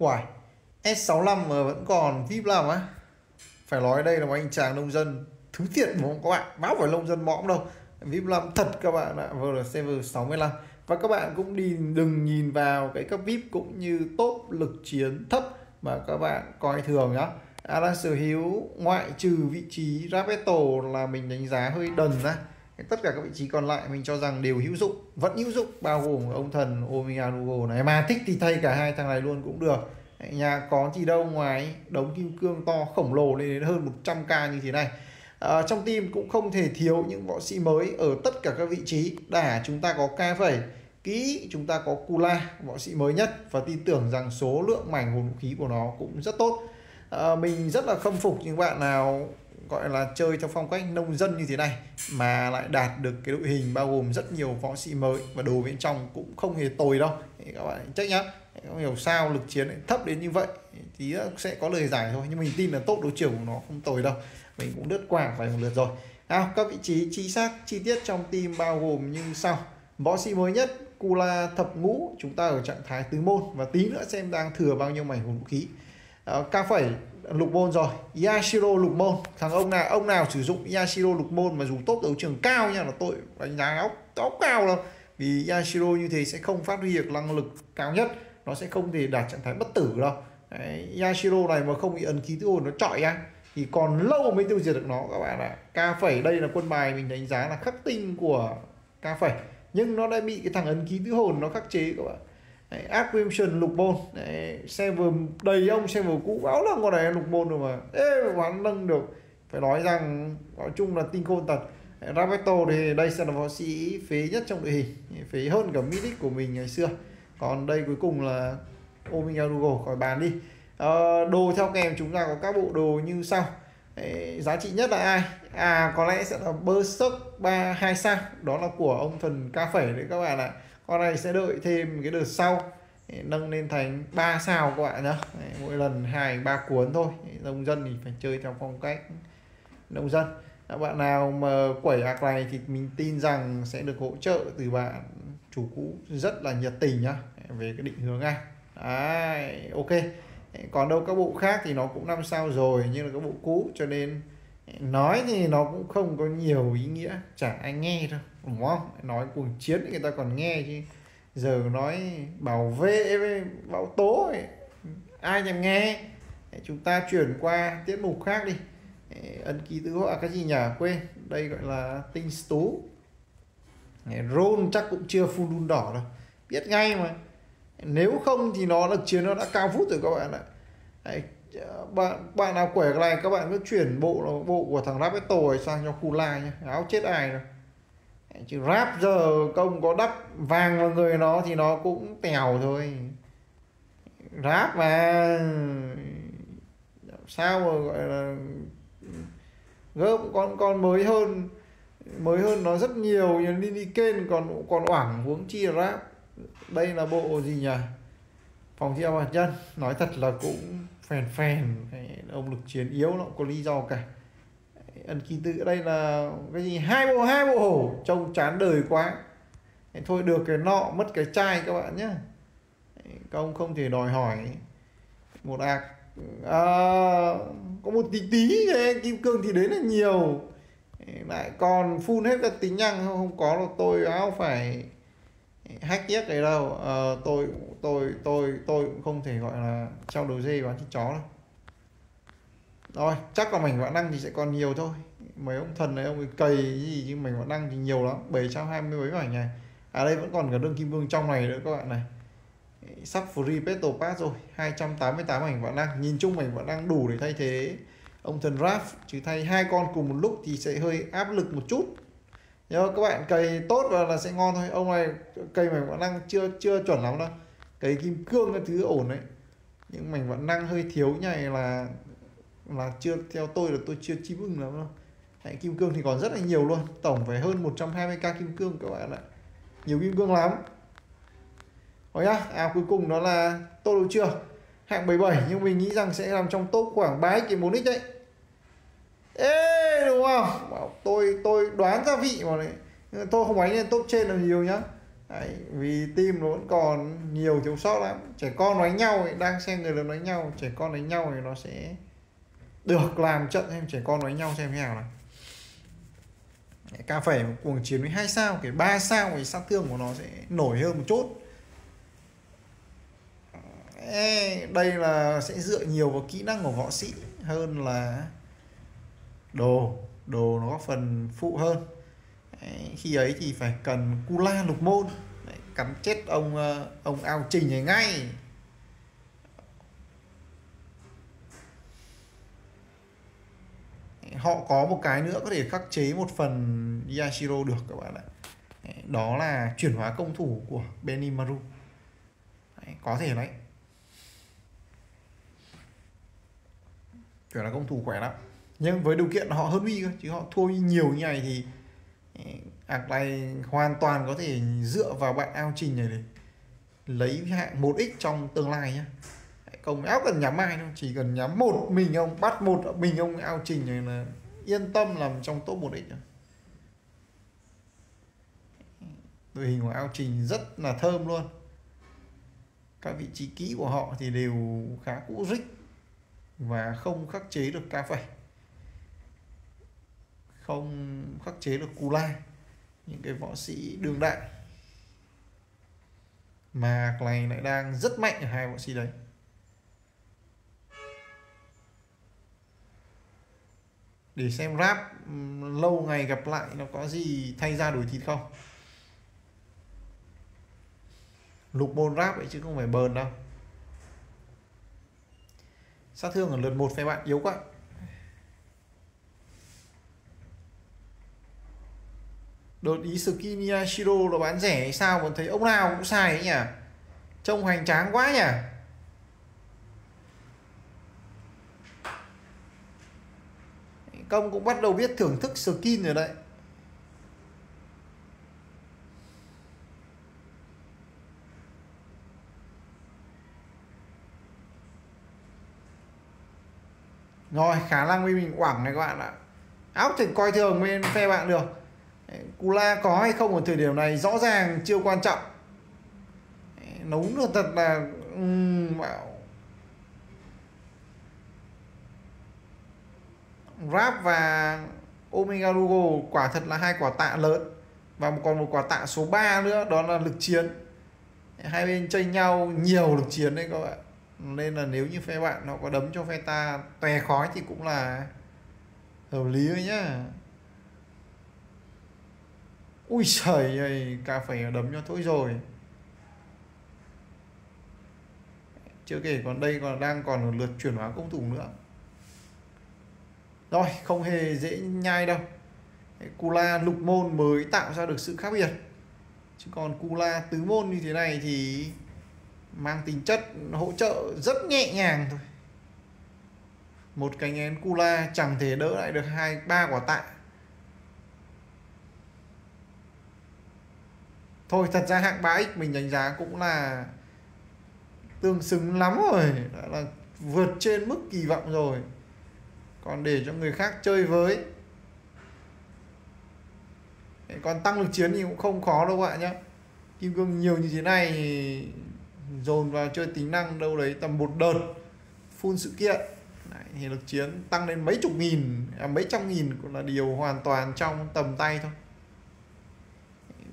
Uầy, S65 mà vẫn còn VIP làm á. Phải nói đây là một anh chàng nông dân thứ thiệt mà không các bạn. Báo phải nông dân mõm đâu. VIP 5 thật các bạn ạ Vừa là server 65 Và các bạn cũng đi đừng nhìn vào cái cấp VIP cũng như tốt lực chiến thấp mà các bạn coi thường nhá. À, đang sở hữu ngoại trừ vị trí Rapeto là mình đánh giá hơi đần ra tất cả các vị trí còn lại mình cho rằng đều hữu dụng vẫn hữu dụng bao gồm ông thần Omega Nugo này. Mà thích thì thay cả hai thằng này luôn cũng được nhà có gì đâu ngoài đống kim cương to khổng lồ lên đến hơn 100k như thế này. À, trong team cũng không thể thiếu những võ sĩ mới ở tất cả các vị trí. Đả chúng ta có ca phẩy kỹ chúng ta có Kula võ sĩ mới nhất. Và tin tưởng rằng số lượng mảnh hồn vũ khí của nó cũng rất tốt. À, mình rất là khâm phục những bạn nào gọi là chơi theo phong cách nông dân như thế này mà lại đạt được cái đội hình bao gồm rất nhiều võ sĩ mới. Và đồ bên trong cũng không hề tồi đâu. Thì các bạn check nhá không hiểu sao lực chiến lại thấp đến như vậy. Thì sẽ có lời giải thôi nhưng mình tin là tốt đối chiều của nó không tồi đâu. Mình cũng đứt quảng vài một lượt rồi. À, các vị trí chính xác chi tiết trong team bao gồm như sau. Võ sĩ mới nhất Kula thập ngũ chúng ta ở trạng thái tứ môn. Và tí nữa xem đang thừa bao nhiêu mảnh vũ khí. Ờ, à, ca phẩy lục môn rồi. Yashiro lục môn. Thằng ông nào ông nào sử dụng Yashiro lục môn mà dùng tốt đấu trường cao nha là tội đánh giá óc óc cao đâu. Vì Yashiro như thế sẽ không phát huy được năng lực cao nhất nó sẽ không thể đạt trạng thái bất tử đâu. Đấy, Yashiro này mà không bị ấn ký tứ hồn nó trọi ra thì còn lâu mới tiêu diệt được nó các bạn ạ. Ca phẩy đây là quân bài mình đánh giá là khắc tinh của ca phẩy. Nhưng nó đã bị cái thằng ấn ký tứ hồn nó khắc chế các bạn. Đấy, Acquisition lục môn. Đấy, server đầy ông server cũ báo là con này lục môn rồi mà. Ê bán nâng được. Phải nói rằng nói chung là tinh khôn tật Rabeto thì đây sẽ là võ sĩ phế nhất trong đội hình phế hơn cả Midic của mình ngày xưa còn đây cuối cùng là Omega Google khỏi bàn đi. À, đồ theo kèm chúng ta có các bộ đồ như sau. Đấy, giá trị nhất là ai? À có lẽ sẽ là Berserk ba hai sao. Đó là của ông thần ca phẩy đấy các bạn ạ. Con này sẽ đợi thêm cái đợt sau. Nâng lên thành 3 sao các bạn nhá. Mỗi lần hai ba cuốn thôi. Nông dân thì phải chơi theo phong cách nông dân. Các bạn nào mà quẩy ạc này thì mình tin rằng sẽ được hỗ trợ từ bạn chủ cũ rất là nhiệt tình nhá về cái định hướng ngay Đấy, ok. Còn đâu các bộ khác thì nó cũng năm sao rồi nhưng là các bộ cũ cho nên nói thì nó cũng không có nhiều ý nghĩa chả ai nghe đâu đúng không? Nói cuộc chiến người ta còn nghe chứ. Giờ nói bảo vệ với bão tố ấy. ai thèm nghe? Chúng ta chuyển qua tiết mục khác đi. Ấn ký tứ họa cái gì nhỉ? Quên đây gọi là tinh tú. Rôn chắc cũng chưa full đun đỏ đâu. Biết ngay mà nếu không thì nó lực chiến nó đã cao vút rồi các bạn ạ. Đấy, bạn bạn nào quẻ cái này các bạn cứ chuyển bộ bộ của thằng Rapeto sang cho Kula nhé áo chết ai rồi chứ rap giờ công có đắp vàng vào người nó thì nó cũng tèo thôi. Rap mà. Sao mà gọi là gớm con con mới hơn mới hơn nó rất nhiều nhưng đi đi kênh còn còn oảng huống chi là rap đây là bộ gì nhỉ? Phòng thi hạt nhân. Nói thật là cũng phèn phèn. Ông lực chiến yếu nó cũng có lý do cả. Ẩn kỳ tự đây là cái gì? Hai bộ hai bộ hổ. Trông chán đời quá. Thôi được cái nọ mất cái chai các bạn nhé các ông không thể đòi hỏi một ạc. À, có một tí tí kim cương thì đấy là nhiều. Lại còn phun hết các tính năng. Không có là tôi áo phải hack tiếc đấy đâu. À, tôi tôi tôi tôi cũng không thể gọi là trao đầu dê bán thịt chó đâu. Rồi chắc là mảnh vạn năng thì sẽ còn nhiều thôi. Mấy ông thần này ông ấy cầy gì chứ mảnh vạn năng thì nhiều lắm. 720 mấy mảnh này. À đây vẫn còn cả đương kim cương trong này nữa các bạn này. Sắp free petal pass rồi. 288 mảnh vạn năng. Nhìn chung mảnh vạn năng đủ để thay thế ông thần raf chứ thay hai con cùng một lúc thì sẽ hơi áp lực một chút nếu các bạn cày tốt và là sẽ ngon thôi. Ông này cày mảnh vạn năng chưa chưa chuẩn lắm đâu. Cày kim cương cái thứ ổn đấy. Nhưng mảnh vạn năng hơi thiếu nhảy là là chưa, theo tôi là tôi chưa chim ưng lắm đâu. Hãy kim cương thì còn rất là nhiều luôn. Tổng phải hơn 120k kim cương các bạn ạ. Nhiều kim cương lắm. Rồi nhá à cuối cùng đó là tô đấu chưa? Hạng 77 nhưng mình nghĩ rằng sẽ làm trong top khoảng 3 cái 4 x đấy. Ê, đúng không? Tôi tôi đoán gia vị mà này tôi không đánh lên top trên là nhiều nhá. Đấy, vì team nó vẫn còn nhiều thiếu sót lắm. Trẻ con đánh nhau ấy, đang xem người lớn đánh nhau trẻ con đánh nhau thì nó sẽ được làm trận xem trẻ con đánh nhau xem thế nào này ca phẩy cuồng chiến với hai sao cái ba sao thì sát thương của nó sẽ nổi hơn một chút. Đây là sẽ dựa nhiều vào kỹ năng của võ sĩ hơn là đồ đồ nó có phần phụ hơn. Đấy, khi ấy thì phải cần Kula lục môn. Đấy, cắn chết ông ờ, ông ao trình này ngay. Họ có một cái nữa có thể khắc chế một phần Yashiro được các bạn ạ. Đó là chuyển hóa công thủ của Benimaru. Đấy, có thể đấy chuyển hóa công thủ khỏe lắm nhưng với điều kiện họ hơn uy cơ, chứ họ thua nhiều như này thì ừ, ạc này hoàn toàn có thể dựa vào bạn ao trình này để lấy hạng một x trong tương lai nhé công áo cần nhắm ai đâu, chỉ cần nhắm một mình ông, bắt một mình ông ao trình này là yên tâm làm trong top một x đội hình của ao trình rất là thơm luôn. Các vị trí kỹ của họ thì đều khá cũ rích và không khắc chế được ca phẩy không khắc chế được cù la những cái võ sĩ đương đại. Mà này lại đang rất mạnh ở hai võ sĩ đấy. Để xem rap lâu ngày gặp lại nó có gì thay ra đổi thịt không? Lục môn rap ấy chứ không phải bờn đâu. Sát thương ở lượt một phe bạn, yếu quá. Đột ý Skin Shiro nó bán rẻ hay sao mà thấy ông nào cũng xài ấy nhỉ? Trông hoành tráng quá nhỉ? Công cũng bắt đầu biết thưởng thức skin rồi đấy. Rồi, khả năng với mình quảng này các bạn ạ. Áo thì coi thường bên phe bạn được. Kula có hay không ở thời điểm này rõ ràng chưa quan trọng. Nấu được thật là bảo. Rap và Omega Lugo quả thật là hai quả tạ lớn và còn một quả tạ số 3 nữa, đó là lực chiến. Hai bên tranh nhau nhiều lực chiến đấy các bạn. Nên là nếu như phe bạn nó có đấm cho phe ta tè khói thì cũng là hợp lý thôi nhá ui trời ơi cà phải đấm cho thôi rồi. Chưa kể còn đây còn đang còn một lượt chuyển hóa công thủ nữa. Rồi, không hề dễ nhai đâu. Kula lục môn mới tạo ra được sự khác biệt. Chứ còn Kula tứ môn như thế này thì mang tính chất hỗ trợ rất nhẹ nhàng thôi. Một cánh én Kula chẳng thể đỡ lại được hai, ba quả tạ. Thôi thật ra hạng 3x mình đánh giá cũng là tương xứng lắm rồi. Đã là vượt trên mức kỳ vọng rồi. Còn để cho người khác chơi với. Còn tăng lực chiến thì cũng không khó đâu bạn nhé kim cương nhiều như thế này thì dồn vào chơi tính năng đâu đấy tầm một đợt full sự kiện. Đấy, thì lực chiến tăng lên mấy chục nghìn à, mấy trăm nghìn cũng là điều hoàn toàn trong tầm tay thôi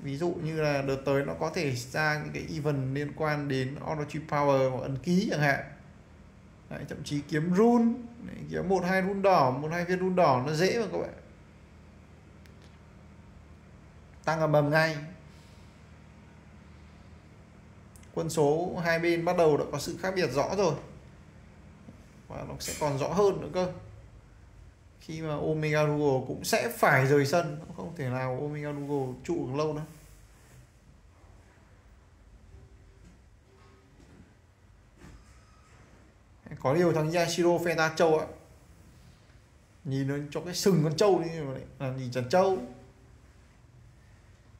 ví dụ như là đợt tới nó có thể ra những cái event liên quan đến Orochi Power hoặc ấn ký chẳng hạn. Đấy, thậm chí kiếm run kiếm một hai run đỏ một hai viên run đỏ nó dễ mà các bạn. Tăng ầm ầm ngay. Quân số hai bên bắt đầu đã có sự khác biệt rõ rồi. Và nó sẽ còn rõ hơn nữa cơ. Khi mà Omega Google cũng sẽ phải rời sân không thể nào Omega Google trụ được lâu đâu. Có điều thằng Yashiro Feta Châu ạ. Nhìn nó cho cái sừng con trâu đi là nhìn chẳng trâu.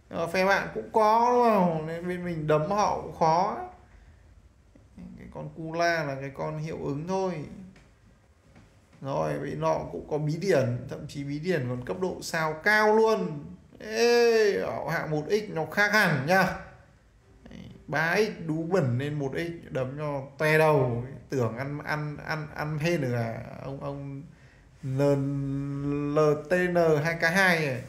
Ờ, phe bạn cũng có, đúng không? Nên bên mình đấm họ cũng khó cái con Kula là cái con hiệu ứng thôi. Rồi bị nọ cũng có bí điển, thậm chí bí điển còn cấp độ sao cao luôn. Ê hạng 1x nó khác hẳn nha ba x đú bẩn lên một x đấm cho toe đầu. Tưởng ăn ăn ăn ăn hên được à? Ông ông LTN 2K2 này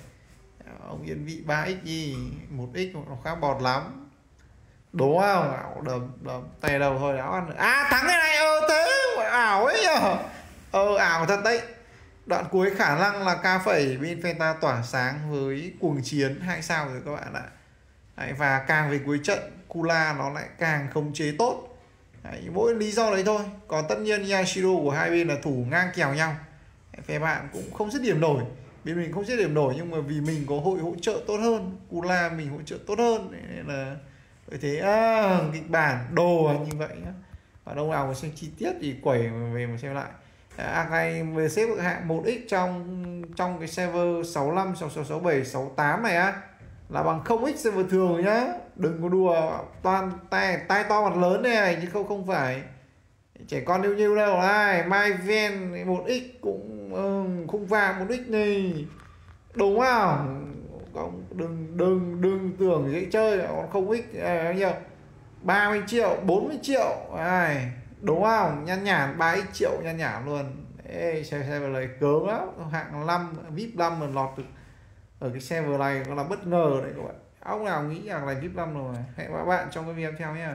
ông yên vị 3x gì một x nó khá bọt lắm. Đúng không ảo đấm đấm tay đầu thôi đã ăn. À thắng cái này, ơ, thế, ảo ấy nhở ờ ảo thật đấy. Đoạn cuối khả năng là ca phẩy, bên Fenta tỏa sáng với cuồng chiến. Hai sao rồi các bạn ạ đấy, và càng về cuối trận Kula nó lại càng khống chế tốt. Đấy, mỗi lý do đấy thôi. Còn tất nhiên Yashiro của hai bên là thủ ngang kèo nhau. Phe bạn cũng không dứt điểm nổi. Bên mình không dứt điểm nổi nhưng mà vì mình có hội hỗ trợ tốt hơn Kula mình hỗ trợ tốt hơn nên là vậy thế à, kịch bản đồ như vậy nhá. Và đâu nào mà xem chi tiết thì quẩy về mà xem lại. Akai về xếp hạng 1x trong trong cái server 65 66 67 68 này á là bằng 0x server thường nhá. Đừng có đùa toàn tay tay to mặt lớn này chứ không không phải. Trẻ con yêu nhiêu đâu. Ai mai ven một x cũng uh, khung vàng một x này. Đúng không? Không đừng đừng đừng tưởng dễ chơi còn không x à, nhiều 30 triệu 40 triệu. Ai đúng không? Nhăn nhản 3 triệu nhăn nhản luôn. Ê, xe xe lời cớ lắm. Hạng 5 vip 5 mà lọt được ở cái server này nó là bất ngờ đấy các bạn. Ông nào nghĩ rằng là vip 5 rồi? Hẹn các bạn trong cái video tiếp theo nhé